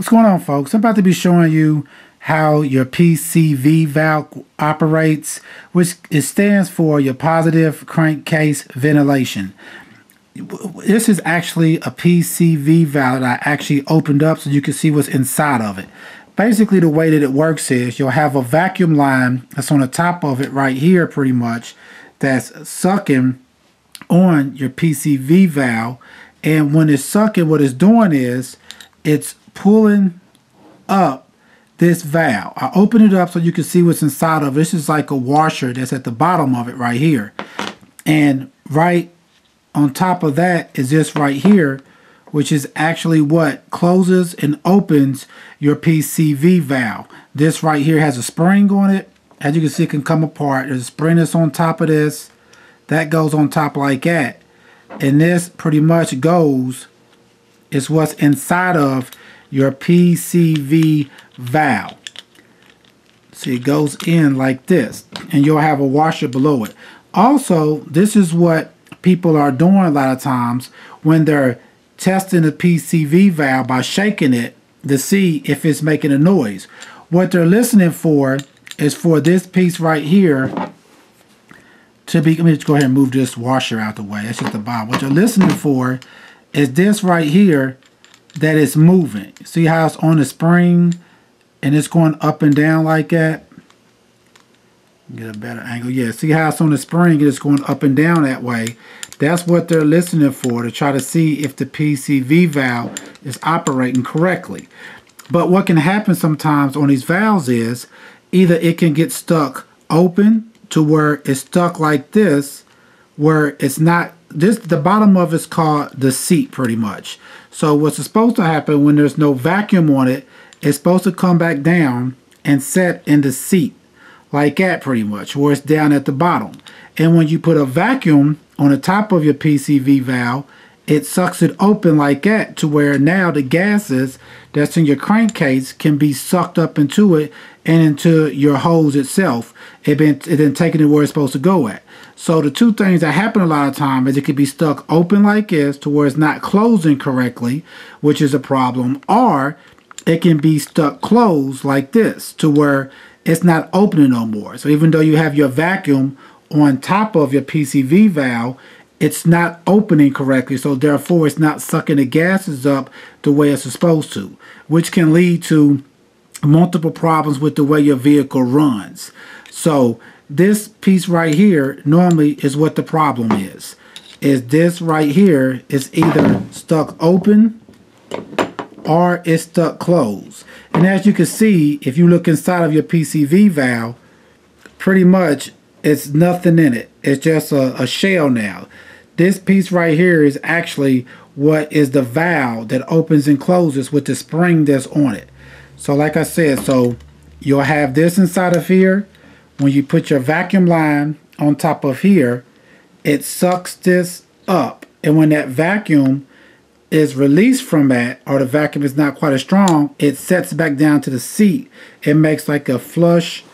What's going on folks? I'm about to be showing you how your PCV valve operates, which it stands for your positive crankcase ventilation. This is actually a PCV valve that I actually opened up so you can see what's inside of it. Basically the way that it works is you'll have a vacuum line that's on the top of it right here pretty much that's sucking on your PCV valve and when it's sucking what it's doing is it's pulling up this valve. I open it up so you can see what's inside of it. This is like a washer that's at the bottom of it right here. And right on top of that is this right here, which is actually what closes and opens your PCV valve. This right here has a spring on it. As you can see, it can come apart. There's a spring that's on top of this. That goes on top like that. And this pretty much goes, is what's inside of your PCV valve. See, it goes in like this, and you'll have a washer below it. Also, this is what people are doing a lot of times when they're testing the PCV valve by shaking it to see if it's making a noise. What they're listening for is for this piece right here to be, let me just go ahead and move this washer out the way. That's just the bottom. What you're listening for is this right here that it's moving. See how it's on the spring and it's going up and down like that? Get a better angle. Yeah, see how it's on the spring and it's going up and down that way. That's what they're listening for to try to see if the PCV valve is operating correctly. But what can happen sometimes on these valves is either it can get stuck open to where it's stuck like this where it's not this the bottom of it's called the seat pretty much. So what's supposed to happen when there's no vacuum on it it's supposed to come back down and set in the seat like that pretty much where it's down at the bottom. And when you put a vacuum on the top of your PCV valve it sucks it open like that to where now the gases that's in your crankcase can be sucked up into it and into your hose itself. It been it then taking it where it's supposed to go at. So the two things that happen a lot of time is it could be stuck open like this to where it's not closing correctly, which is a problem, or it can be stuck closed like this to where it's not opening no more. So even though you have your vacuum on top of your PCV valve, it's not opening correctly. So therefore it's not sucking the gases up the way it's supposed to, which can lead to multiple problems with the way your vehicle runs. So this piece right here normally is what the problem is. Is this right here is either stuck open or it's stuck closed. And as you can see, if you look inside of your PCV valve, pretty much it's nothing in it. It's just a, a shell now. This piece right here is actually what is the valve that opens and closes with the spring that's on it. So like I said, so you'll have this inside of here when you put your vacuum line on top of here, it sucks this up. And when that vacuum is released from that, or the vacuum is not quite as strong, it sets back down to the seat. It makes like a flush,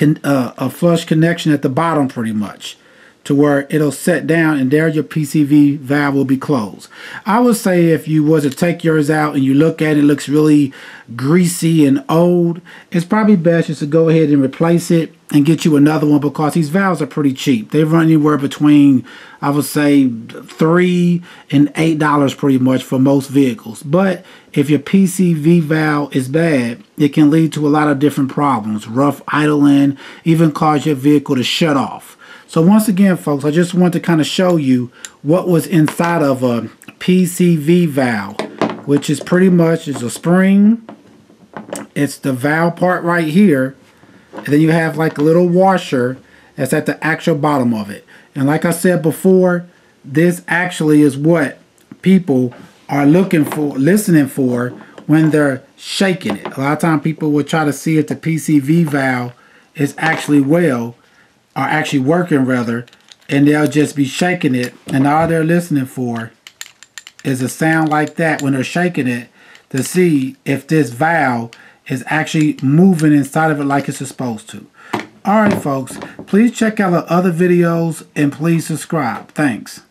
uh, a flush connection at the bottom pretty much to where it'll set down and there your PCV valve will be closed. I would say if you was to take yours out and you look at it, it looks really greasy and old, it's probably best just to go ahead and replace it and get you another one because these valves are pretty cheap. They run anywhere between, I would say, three and eight dollars pretty much for most vehicles. But if your PCV valve is bad, it can lead to a lot of different problems. Rough idling, even cause your vehicle to shut off. So once again, folks, I just want to kind of show you what was inside of a PCV valve, which is pretty much is a spring. It's the valve part right here. And then you have like a little washer that's at the actual bottom of it. And like I said before, this actually is what people are looking for, listening for when they're shaking it. A lot of time people will try to see if the PCV valve is actually well are actually working rather and they'll just be shaking it and all they're listening for is a sound like that when they're shaking it to see if this valve is actually moving inside of it like it's supposed to. Alright folks, please check out the other videos and please subscribe. Thanks.